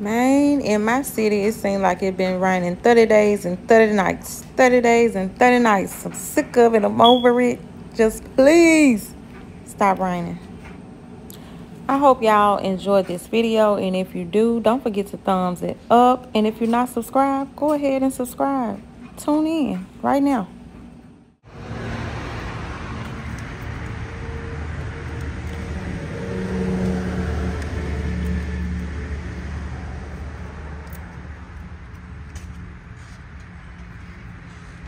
Man, in my city, it seems like it been raining 30 days and 30 nights. 30 days and 30 nights. I'm sick of it. I'm over it. Just please stop raining. I hope y'all enjoyed this video. And if you do, don't forget to thumbs it up. And if you're not subscribed, go ahead and subscribe. Tune in right now.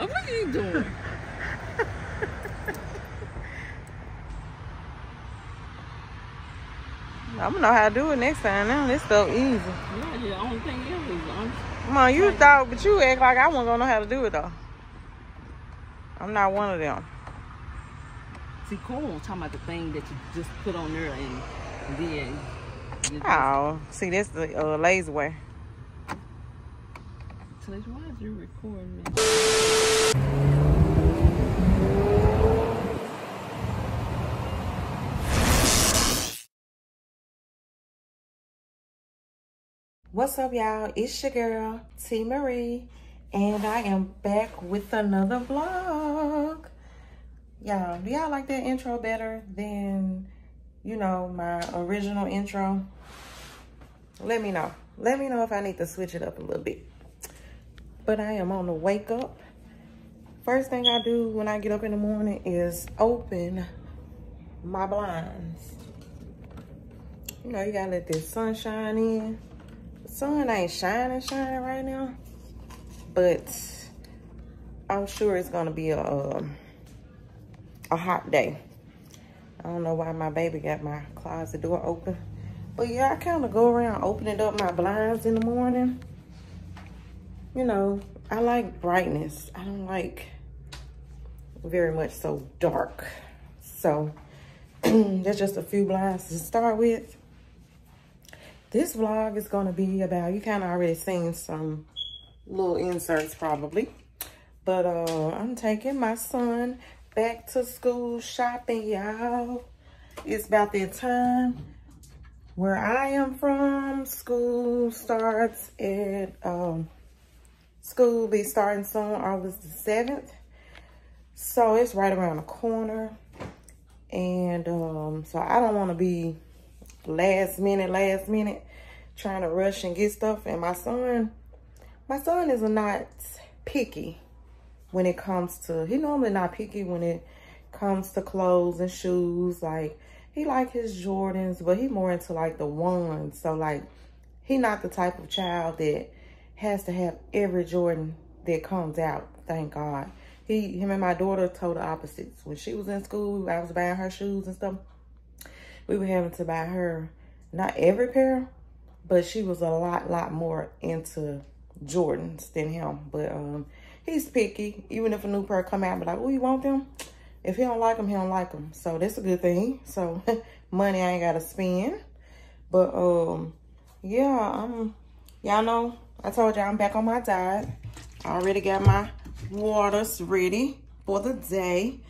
Oh, what are you doing? I'm gonna know how to do it next time now. This so easy. Yeah, the only thing is, I'm Come on, you thought, but you act like I wasn't gonna know how to do it though. I'm not one of them. see Cole talking about the thing that you just put on there and then. Oh, see, that's the uh, lazy way. Talish, why is you recording me? What's up, y'all? It's your girl, T Marie, and I am back with another vlog. Y'all, do y'all like that intro better than, you know, my original intro? Let me know. Let me know if I need to switch it up a little bit. But I am on the wake up. First thing I do when I get up in the morning is open my blinds. You know, you gotta let this sunshine in. Sun ain't shining shining right now but i'm sure it's gonna be a um, a hot day. I don't know why my baby got my closet door open but yeah i kind of go around opening up my blinds in the morning. You know i like brightness. I don't like very much so dark so that's just a few blinds to start with this vlog is going to be about, you kind of already seen some little inserts probably. But uh, I'm taking my son back to school shopping, y'all. It's about that time. Where I am from, school starts at, um, school be starting soon, August the 7th. So it's right around the corner. And um, so I don't want to be last minute, last minute, trying to rush and get stuff. And my son, my son is not picky when it comes to, he normally not picky when it comes to clothes and shoes. Like, he like his Jordans, but he more into like the ones. So like, he not the type of child that has to have every Jordan that comes out, thank God. He, him and my daughter total opposites. When she was in school, I was buying her shoes and stuff. We were having to buy her not every pair, but she was a lot, lot more into Jordans than him. But um, he's picky. Even if a new pair come out, be like, oh, you want them? If he don't like them, he don't like them. So that's a good thing. So money I ain't got to spend. But um, yeah, um, y'all know, I told y'all I'm back on my diet. I already got my waters ready for the day.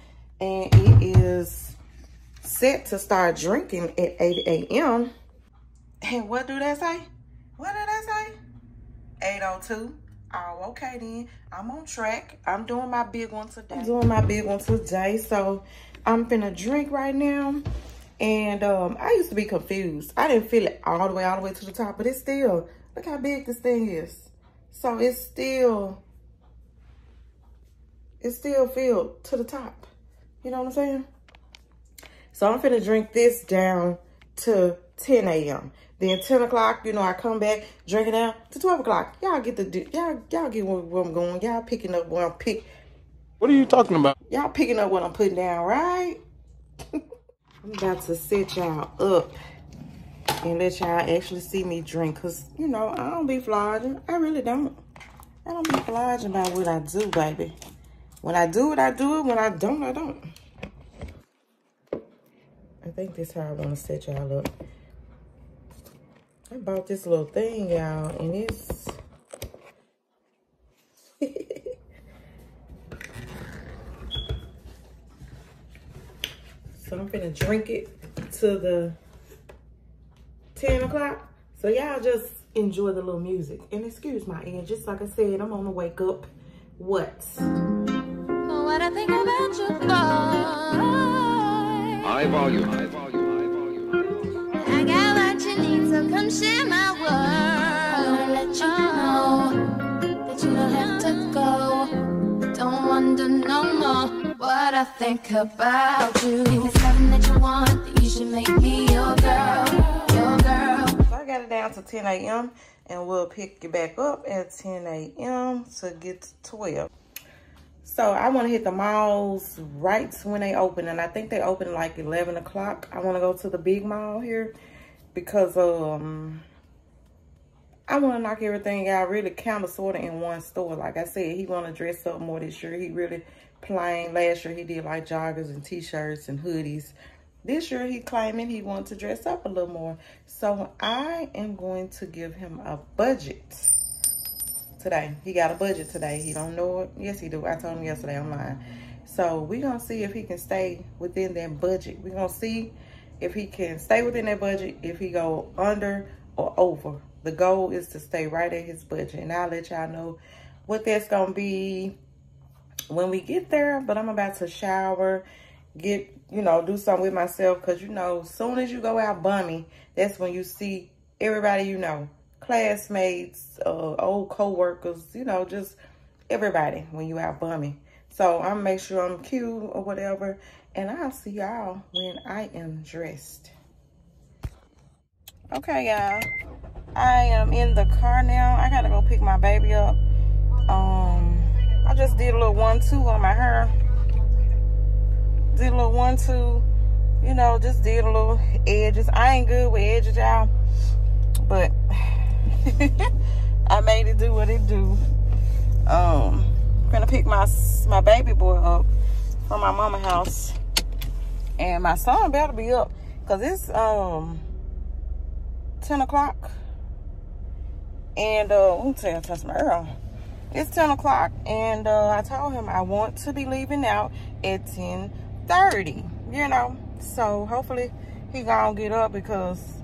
And it is set to start drinking at 8 a.m. And what do that say? What did that say? 802. Oh, okay then. I'm on track. I'm doing my big one today. I'm doing my big one today. So I'm finna drink right now. And um, I used to be confused. I didn't feel it all the way, all the way to the top. But it's still, look how big this thing is. So it's still, it's still filled to the top. You know what I'm saying? So I'm finna drink this down to 10 a.m. Then 10 o'clock, you know, I come back, drink it down to 12 o'clock. Y'all get the, y'all, y'all get where, I'm going. Y'all picking up where I'm pick. What are you talking about? Y'all picking up what I'm putting down, right? I'm about to set y'all up and let y'all actually see me drink. Cause, you know, I don't be vlogging. I really don't. I don't be vlogging about what I do, baby. When I do it, I do it. When I don't, I don't. I think this how I want to set y'all up. I bought this little thing, y'all, and it's... so I'm finna drink it to the 10 o'clock. So y'all just enjoy the little music. And excuse my ear, just like I said, I'm on the wake up. What? What High volume, high volume, high volume. I got what you need, so come share my world. I wanna let you know that you don't have to go. Don't no more what I think about you. If it's something that you want, then you should make me your girl, your girl. So I got it down to 10 a.m. and we'll pick you back up at 10 a.m. to get to 12. So I want to hit the malls right when they open. And I think they open like 11 o'clock. I want to go to the big mall here because um I want to knock everything out really kind of sort of in one store. Like I said, he want to dress up more this year. He really plain. Last year he did like joggers and t-shirts and hoodies. This year he claiming he wants to dress up a little more. So I am going to give him a budget today. He got a budget today. He don't know it. Yes, he do. I told him yesterday. Lying. So we're going to see if he can stay within that budget. We're going to see if he can stay within that budget, if he go under or over. The goal is to stay right at his budget. And I'll let y'all know what that's going to be when we get there. But I'm about to shower, get, you know, do something with myself. Because, you know, soon as you go out bummy, that's when you see everybody you know classmates, uh, old co-workers, you know, just everybody when you out bumming. So I'm make sure I'm cute or whatever. And I'll see y'all when I am dressed. Okay, y'all. I am in the car now. I gotta go pick my baby up. Um, I just did a little one-two on my hair. Did a little one-two. You know, just did a little edges. I ain't good with edges, y'all. But I made it do what it do. Um, gonna pick my my baby boy up from my mama house, and my son better be up cause it's um 10 o'clock, and uh, I'm tell touch my Earl. It's 10 o'clock, and uh, I told him I want to be leaving out at 10:30. You know, so hopefully he gonna get up because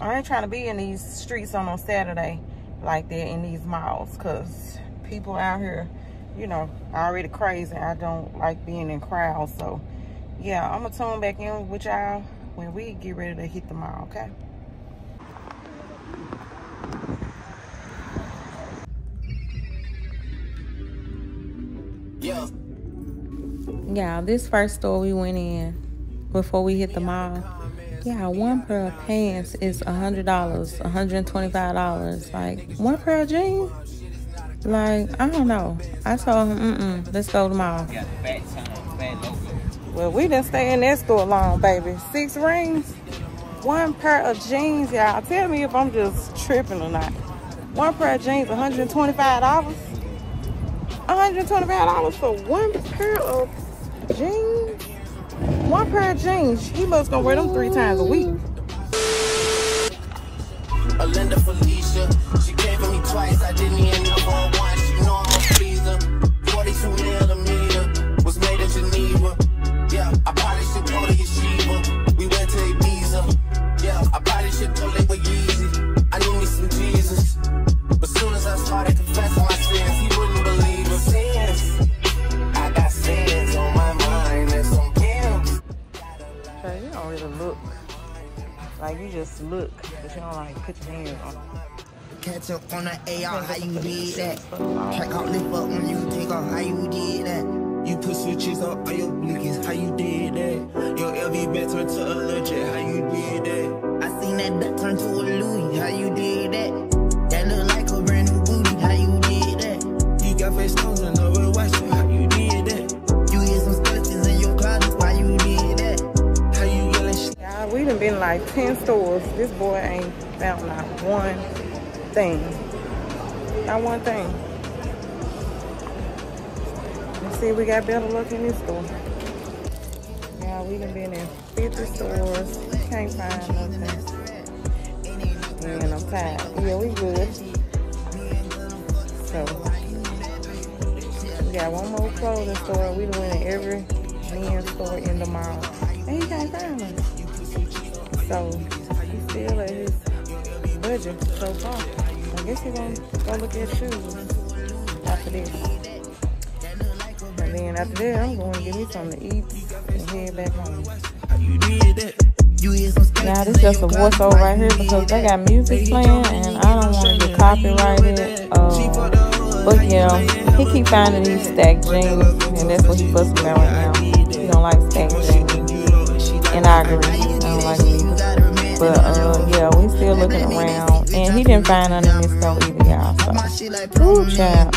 I ain't trying to be in these streets on a Saturday like that in these malls because people out here, you know, already crazy. I don't like being in crowds. So, yeah, I'm going to tune back in with y'all when we get ready to hit the mall, okay? Yeah. Yeah, this first store we went in before we hit the mall yeah, one pair of pants is a hundred dollars, a hundred and twenty-five dollars. Like one pair of jeans. Like I don't know. I told him, mm mm, let's go tomorrow. Well, we didn't stay in that store long, baby. Six rings, one pair of jeans, y'all. Tell me if I'm just tripping or not. One pair of jeans, $125. $125 for one pair of jeans? One pair of jeans. He must gonna wear them three times a week. Alinda Felicia, she came for me twice. I didn't even know just look, but you don't like put your hands on it. Catch up on the AR, how you did that? Track out, lift up when you take off, how you did that? You put switches up on your blinkies, how you did that? Your LV back turned to a legit, how you did that? I seen that duck turn to a Louis, how you did like 10 stores. This boy ain't found not one thing. Not one thing. Let's see we got better luck in this store. Yeah, we done been in 50 stores. Can't find nothing. And I'm tired. Yeah, we good. So, we got one more clothing store. We done went in every men's store in the mall. And he can't find us. So he's still at his budget so far. I guess we're gonna go look at shoes after this. And then after that, I'm going to get me something to eat and head back home. Now this just a voiceover right here because they got music playing and I don't want to get copyrighted. Uh, but yeah, he keep finding these stacked jeans and that's what he busting about right now. He don't like stacked jeans. And I agree. Like either. But uh, yeah, we still looking around. And he didn't find none in this store either, y'all. So, ooh, child.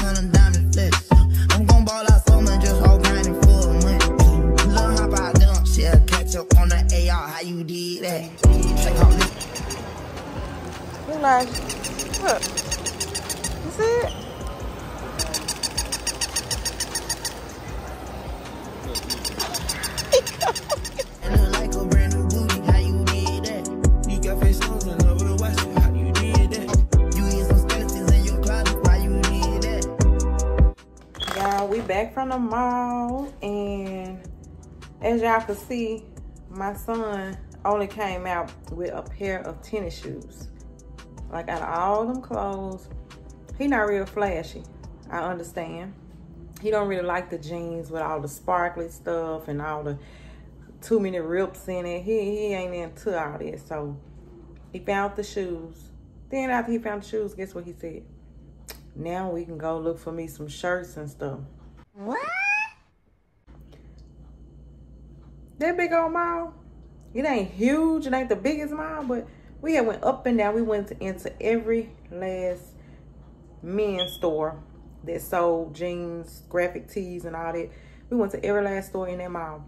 look, you see it? The mall and as y'all can see my son only came out with a pair of tennis shoes. Like out of all them clothes, he not real flashy. I understand. He don't really like the jeans with all the sparkly stuff and all the too many rips in it. He, he ain't into all this. So he found the shoes. Then after he found the shoes, guess what he said? Now we can go look for me some shirts and stuff. What? that big old mall, it ain't huge. It ain't the biggest mall, but we had went up and down. We went to, into every last men's store that sold jeans, graphic tees, and all that. We went to every last store in that mall.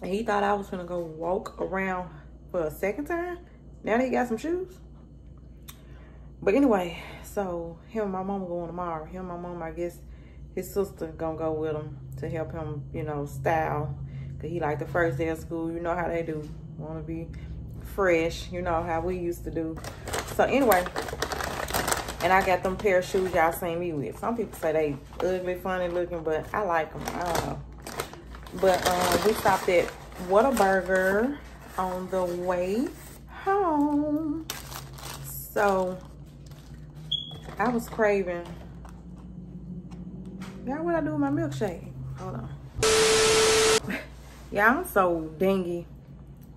And he thought I was gonna go walk around for a second time. Now that he got some shoes. But anyway, so him and my mom going tomorrow. Him and my mom, I guess his sister gonna go with him to help him, you know, style Cause he like the first day of school. You know how they do. Want to be fresh. You know how we used to do. So anyway, and I got them pair of shoes y'all seen me with. Some people say they ugly, funny looking, but I like them. I don't know. But um, we stopped at Whataburger on the way home. So I was craving. Yeah, what I do with my milkshake? Hold on. Yeah, I'm so dingy.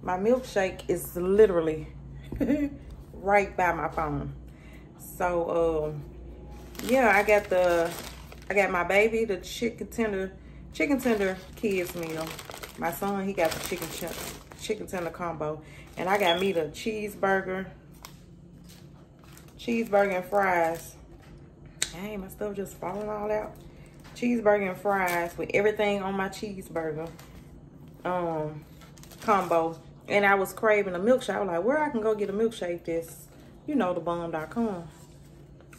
My milkshake is literally right by my phone. So, uh, yeah, I got the, I got my baby, the chicken tender, chicken tender kids meal. My son, he got the chicken chicken tender combo. And I got me the cheeseburger, cheeseburger and fries. Hey, my stuff just falling all out. Cheeseburger and fries with everything on my cheeseburger um, combo. And I was craving a milkshake. I was like, where I can go get a milkshake that's, you know, the bomb.com.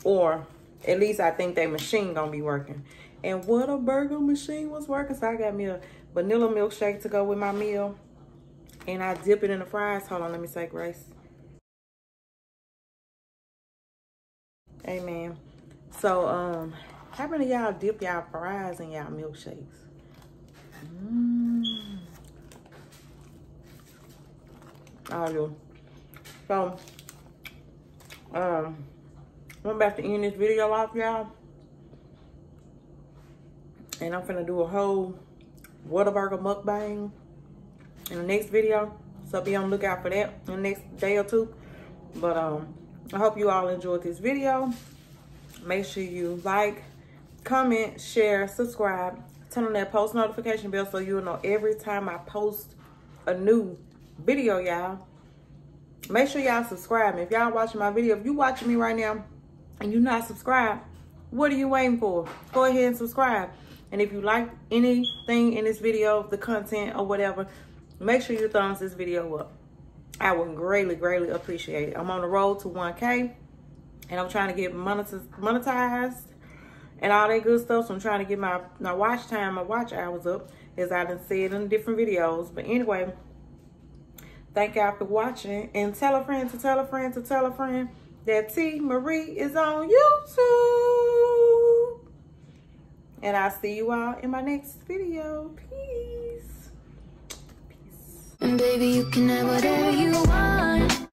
Or at least I think that machine gonna be working. And Whataburger machine was working. So I got me a vanilla milkshake to go with my meal. And I dip it in the fries. Hold on, let me say grace. Amen. So, um, how many y'all dip y'all fries in y'all milkshakes? Mmm. I do. So, um, I'm about to end this video off, y'all. And I'm gonna do a whole Whataburger mukbang in the next video. So be on the lookout for that in the next day or two. But um, I hope you all enjoyed this video. Make sure you like, comment, share, subscribe. Turn on that post notification bell so you'll know every time I post a new video, y'all. Make sure y'all subscribe. If y'all watching my video, if you watching me right now and you're not subscribed, what are you waiting for? Go ahead and subscribe. And if you like anything in this video, the content or whatever, make sure you thumbs this video up. I would greatly, greatly appreciate it. I'm on the road to 1K and I'm trying to get monetized and all that good stuff. So I'm trying to get my, my watch time, my watch hours up as I done said in different videos. But anyway, Thank y'all for watching. And tell a friend to tell a friend to tell a friend that T. Marie is on YouTube. And I'll see you all in my next video. Peace. Peace. Baby, you can have whatever you want.